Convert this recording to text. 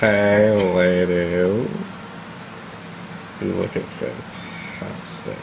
Hey, ladies. You looking fantastic.